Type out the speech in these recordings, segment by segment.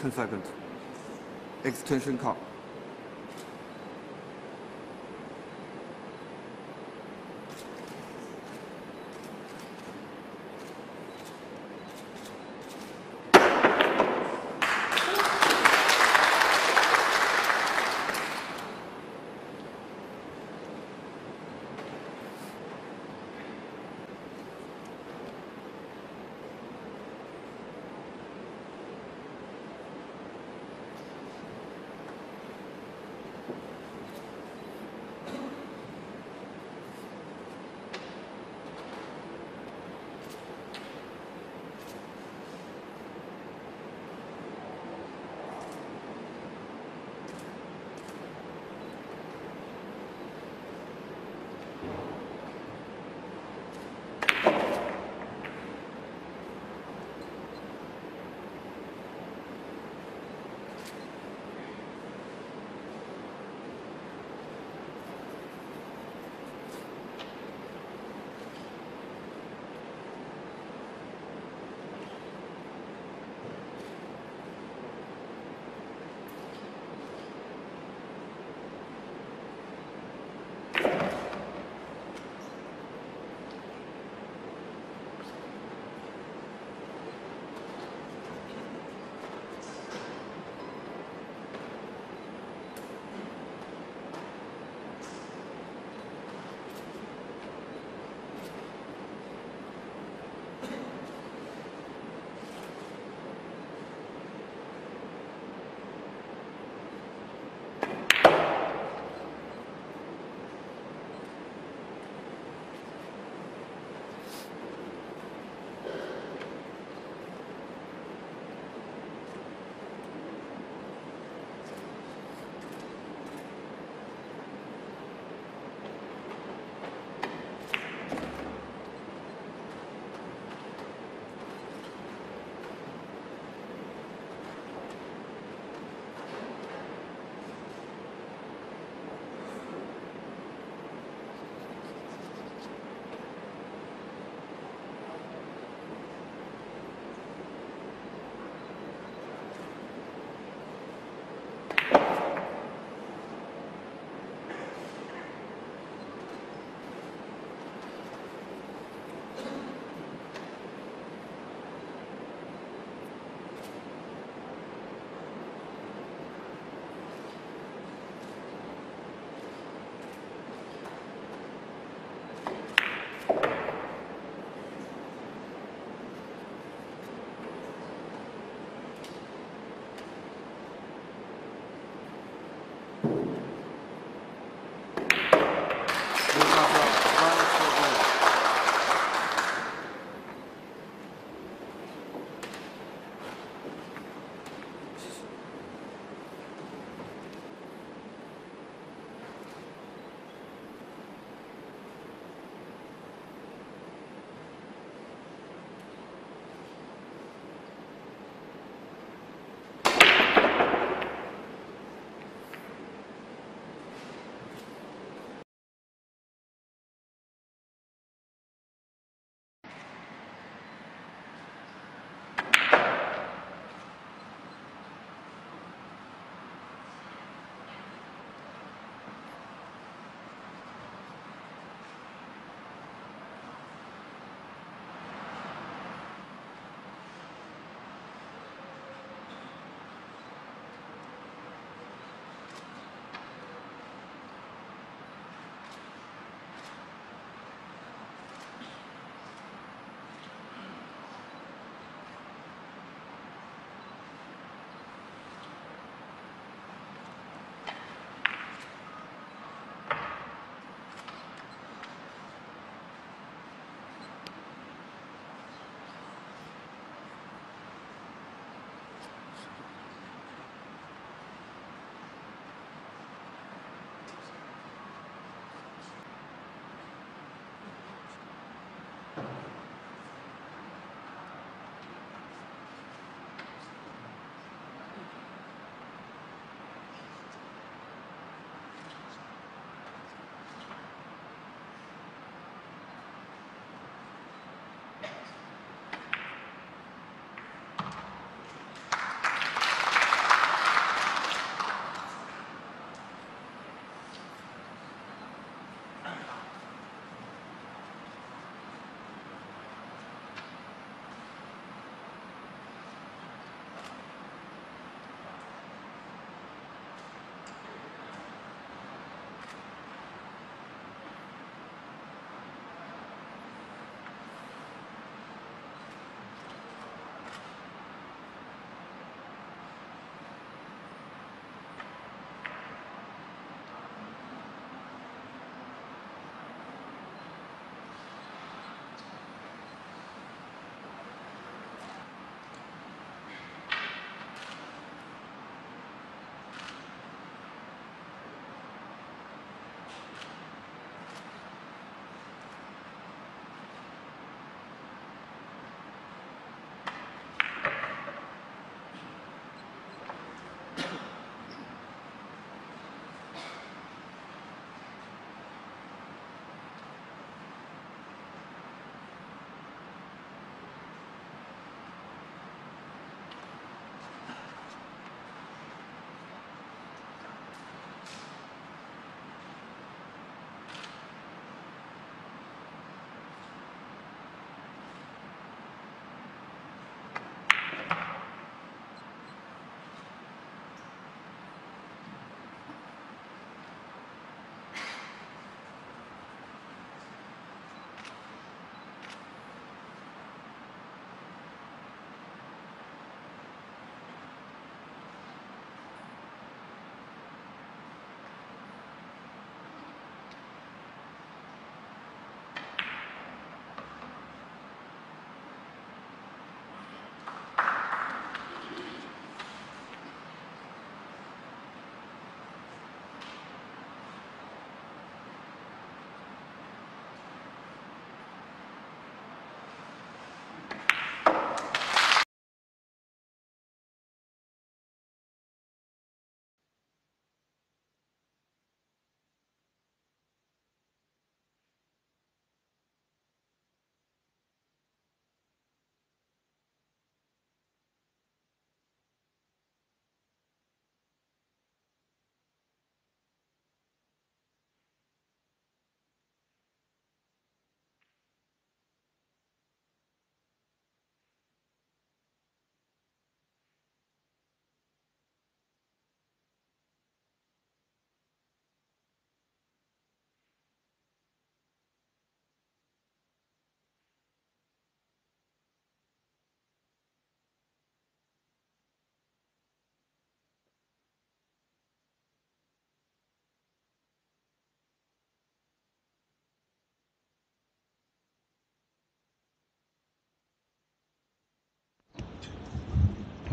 10 seconds. Extension call.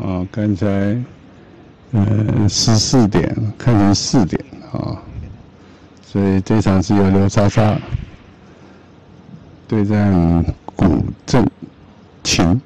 啊，刚才呃十四点看成四点啊，所以这场是由刘莎莎对战古镇琴。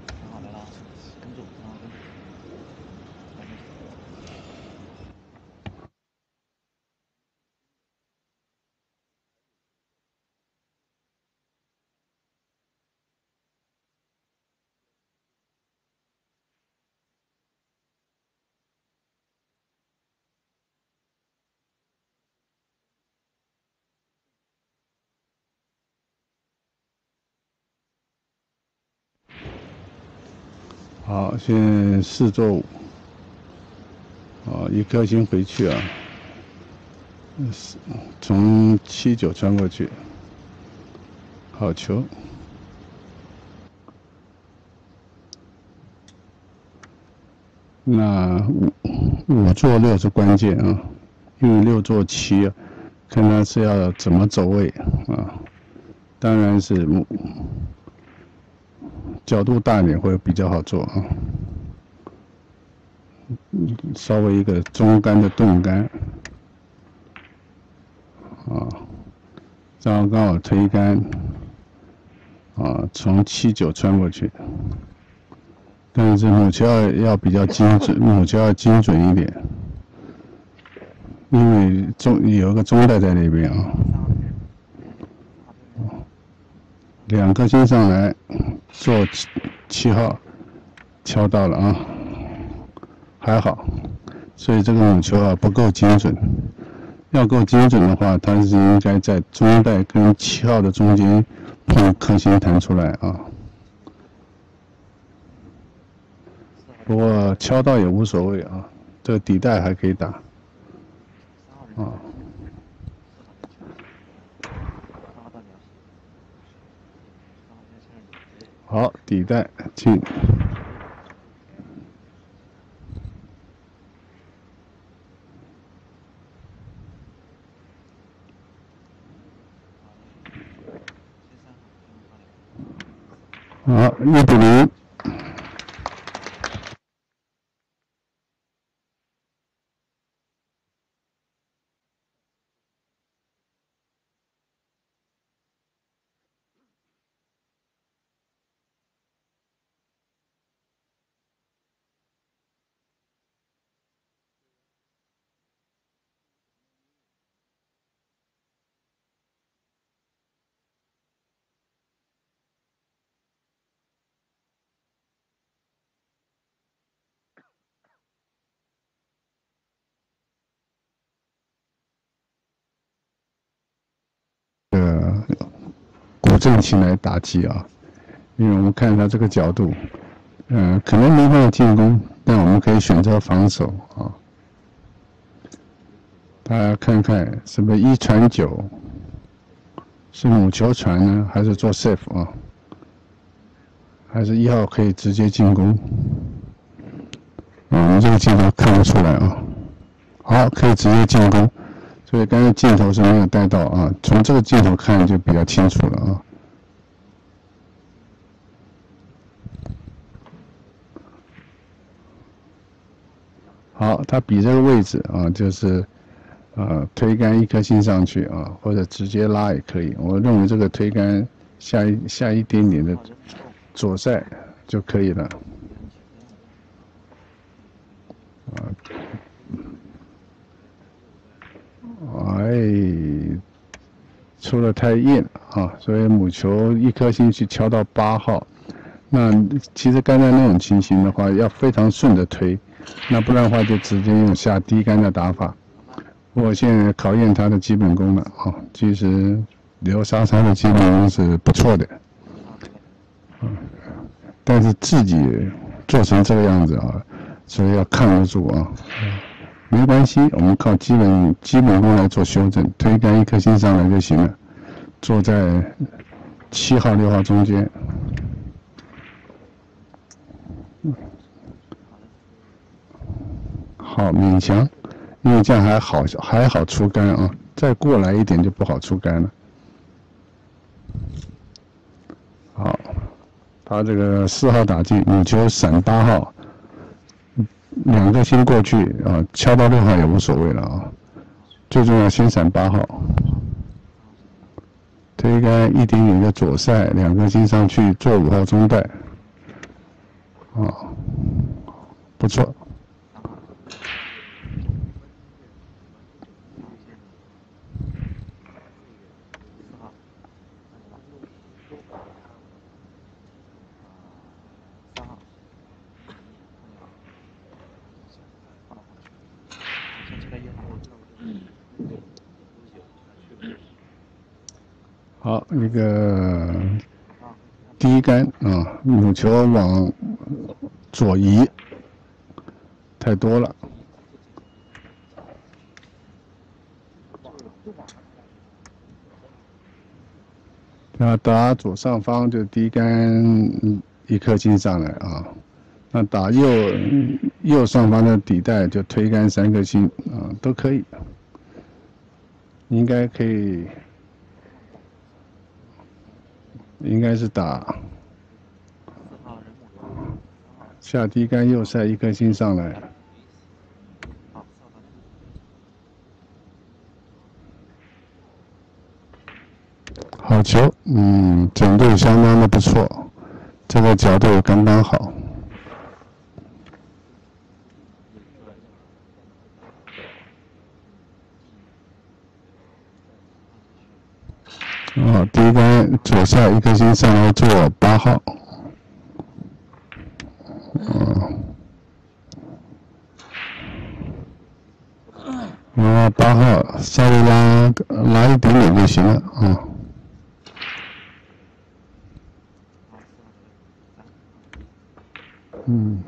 好，现在四座五，啊，一颗星回去啊，是从七九穿过去，好球。那五五座六是关键啊，因为六座七啊，看他是要怎么走位啊，当然是。角度大一点会比较好做啊，稍微一个中杆的钝杆，啊，这样刚好推杆，啊，从七九穿过去，但是母球要要比较精准，母球要精准一点，因为中有一个中带在那边啊，两颗星上来。做七七号敲到了啊，还好，所以这个母球啊不够精准，要够精准的话，它是应该在中带跟七号的中间碰颗星弹出来啊。不过敲到也无所谓啊，这个底带还可以打啊。好，底带进。好，一比零。正起来打击啊，因为我们看他这个角度，嗯，可能没办法进攻，但我们可以选择防守啊。大家看看，什么一传九，是母球传呢，还是做 safe 啊？还是一号可以直接进攻？啊，我们这个镜头看不出来啊。好，可以直接进攻，所以刚才镜头是没有带到啊，从这个镜头看就比较清楚了啊。好，他比这个位置啊，就是，呃，推杆一颗星上去啊，或者直接拉也可以。我认为这个推杆下一下一点点的左塞就可以了。啊，哎，出的太硬啊，所以母球一颗星去敲到八号。那其实刚才那种情形的话，要非常顺的推。那不然的话，就直接用下低杆的打法。我现在考验他的基本功了啊。其实刘莎莎的基本功是不错的，嗯，但是自己做成这个样子啊，所以要看得住啊。没关系，我们靠基本基本功来做修正，推杆一颗星上来就行了。坐在七号六号中间。好勉强，因为这样还好还好出杆啊，再过来一点就不好出杆了。好，他这个四号打进，你就闪八号，两个星过去啊，敲到六号也无所谓了啊。最重要先闪八号，推杆一点点的左塞，两颗星上去做五号中带，啊，不错。好，一个第一杆啊，母球往左移，太多了。那打左上方就第一杆一颗星上来啊，那打右右上方的底带就推杆三颗星啊，都可以，应该可以。应该是打下低杆右塞一颗星上来，好球，嗯，角度相当的不错，这个角度刚刚好。哦，第一杆左下一颗星上来做八号，嗯，啊，八号稍微拉拉一点点就行了啊，嗯。